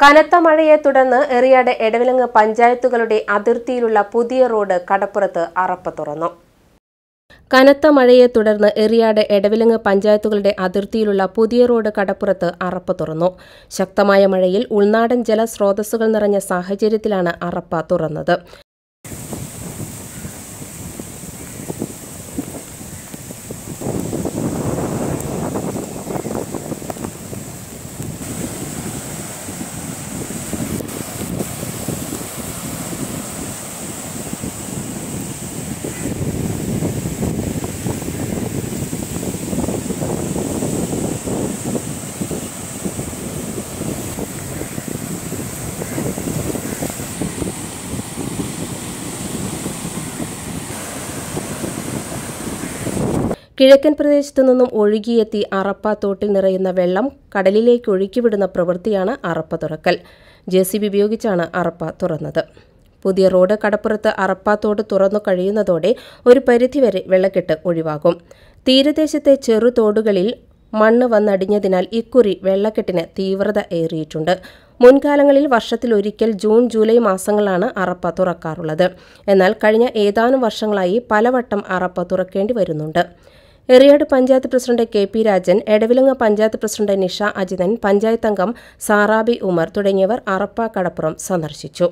കനത്ത മഴയെ തുടർന്ന് എറിയാട് എടവിലങ്ങ് പഞ്ചായത്തുകളുടെ അതിർത്തിയിലുള്ള പുതിയ റോഡ് കടപ്പുറത്ത് അറപ്പ തുറന്നു. കനത്ത മഴയെ തുടർന്ന് എറിയാട് എടവിലങ്ങ് പഞ്ചായത്തുകളുടെ അതിർത്തിയിലുള്ള പുതിയ റോഡ് കടപ്പുറത്ത് അറപ്പ് തുറന്നു. ശക്തമായ മഴയിൽ ഉൾനാടൻ ജലസ്രോതസ്സുകൾ നിറഞ്ഞ സാഹചര്യത്തിലാണ് അറപ്പ തുറന്നത്. കിഴക്കൻ പ്രദേശത്തു നിന്നും ഒഴുകിയെത്തി അറപ്പ തോട്ടിൽ നിറയുന്ന വെള്ളം കടലിലേക്ക് ഒഴുക്കിവിടുന്ന പ്രവൃത്തിയാണ് അറപ്പ തുറക്കൽ. ജെ സി ബി ഉപയോഗിച്ചാണ് അറപ്പ തുറന്നത്. പുതിയ റോഡ് കടപ്പുറത്ത് അറപ്പ തോട് തുറന്നു കഴിയുന്നതോടെ ഒരു പരിധിവരെ വെള്ളക്കെട്ട് ഒഴിവാകും. തീരദേശത്തെ ചെറുതോടുകളിൽ മണ്ണ് വന്നടിഞ്ഞതിനാൽ ഇക്കുറി വെള്ളക്കെട്ടിന് തീവ്രത ഏറിയിട്ടുണ്ട്. മുൻകാലങ്ങളിൽ വർഷത്തിലൊരിക്കൽ ജൂൺ ജൂലൈ മാസങ്ങളാണ് അറപ്പ തുറക്കാറുള്ളത്. എന്നാൽ കഴിഞ്ഞ ഏതാനും വർഷങ്ങളായി പലവട്ടം അറപ്പ തുറക്കേണ്ടി വരുന്നുണ്ട്. Eriyad panchayat president K P Rajan Edavilanga panchayat president Nisha Ajithan panchayat അംഗം സാറാബി ഉമർ തുടങ്ങിയവർ അറപ്പ കടപ്പുറം സന്ദർശിച്ചു.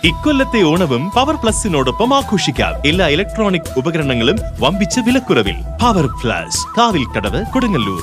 ഇക്കൊല്ലത്തെ ഓണവും പവർ പ്ലസിനോടൊപ്പം ആഘോഷിക്കാം. എല്ലാ ഇലക്ട്രോണിക് ഉപകരണങ്ങളും വമ്പിച്ച വിലക്കുറവിൽ. പവർ പ്ലസ് കാവിൽ കടവ് കൊടുങ്ങല്ലൂർ.